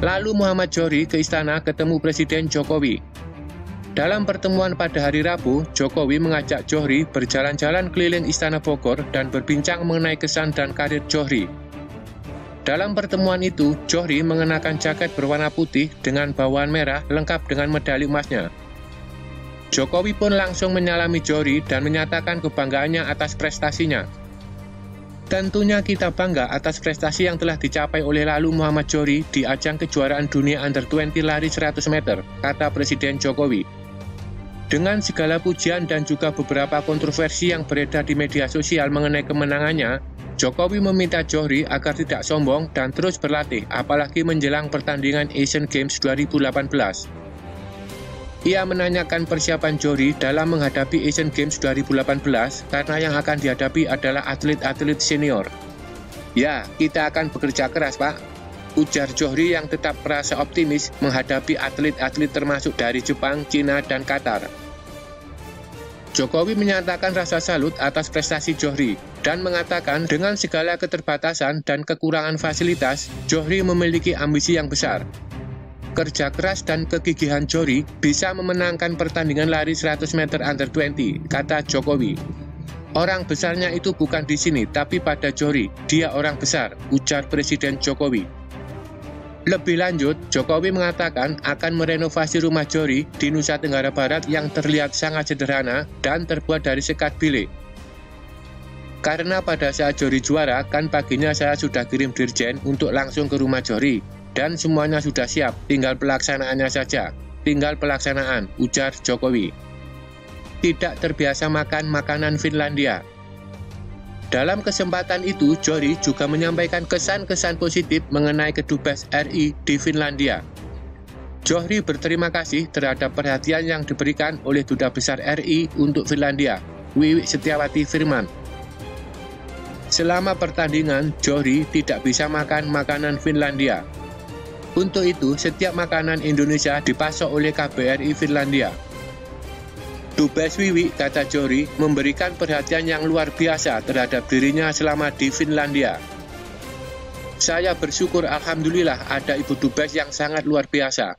Lalu Muhammad Johri ke istana ketemu Presiden Jokowi. Dalam pertemuan pada hari Rabu, Jokowi mengajak Johri berjalan-jalan keliling Istana Bogor dan berbincang mengenai kesan dan karir Johri. Dalam pertemuan itu, Johri mengenakan jaket berwarna putih dengan bawahan merah lengkap dengan medali emasnya. Jokowi pun langsung menyalami Johri dan menyatakan kebanggaannya atas prestasinya. Tentunya kita bangga atas prestasi yang telah dicapai oleh lalu Muhammad Johri di ajang kejuaraan dunia under 20 lari 100 meter, kata Presiden Jokowi. Dengan segala pujian dan juga beberapa kontroversi yang beredar di media sosial mengenai kemenangannya, Jokowi meminta Johri agar tidak sombong dan terus berlatih, apalagi menjelang pertandingan Asian Games 2018. Ia menanyakan persiapan Johri dalam menghadapi Asian Games 2018 karena yang akan dihadapi adalah atlet-atlet senior. Ya, kita akan bekerja keras, Pak. Ujar Johri yang tetap merasa optimis menghadapi atlet-atlet termasuk dari Jepang, Cina, dan Qatar. Jokowi menyatakan rasa salut atas prestasi Johri dan mengatakan dengan segala keterbatasan dan kekurangan fasilitas, Johri memiliki ambisi yang besar kerja keras dan kegigihan Jori bisa memenangkan pertandingan lari 100 meter under 20, kata Jokowi. Orang besarnya itu bukan di sini, tapi pada Jori. Dia orang besar, ujar Presiden Jokowi. Lebih lanjut, Jokowi mengatakan akan merenovasi rumah Jori di Nusa Tenggara Barat yang terlihat sangat sederhana dan terbuat dari sekat bilik. Karena pada saat Jori juara, kan paginya saya sudah kirim dirjen untuk langsung ke rumah Jori dan semuanya sudah siap, tinggal pelaksanaannya saja. Tinggal pelaksanaan, ujar Jokowi. Tidak terbiasa makan makanan Finlandia. Dalam kesempatan itu, Jori juga menyampaikan kesan-kesan positif mengenai kedubes RI di Finlandia. Johri berterima kasih terhadap perhatian yang diberikan oleh Duta Besar RI untuk Finlandia, Wiwi Setiawati Firman. Selama pertandingan, Johri tidak bisa makan makanan Finlandia, untuk itu, setiap makanan Indonesia dipasok oleh KBRI Finlandia. Dubes Wiwi, kata Jori, memberikan perhatian yang luar biasa terhadap dirinya selama di Finlandia. Saya bersyukur Alhamdulillah ada Ibu Dubes yang sangat luar biasa.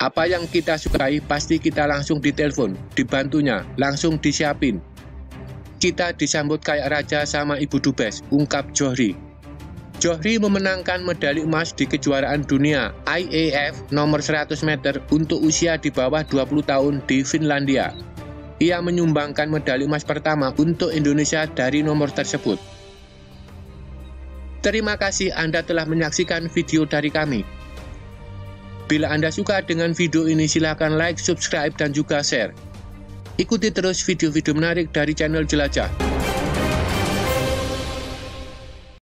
Apa yang kita sukai pasti kita langsung ditelepon, dibantunya, langsung disiapin. Kita disambut kayak raja sama Ibu Dubes, ungkap Johri. Johri memenangkan medali emas di kejuaraan dunia IAF nomor 100 meter untuk usia di bawah 20 tahun di Finlandia. Ia menyumbangkan medali emas pertama untuk Indonesia dari nomor tersebut. Terima kasih Anda telah menyaksikan video dari kami. Bila Anda suka dengan video ini silahkan like, subscribe, dan juga share. Ikuti terus video-video menarik dari channel Jelajah.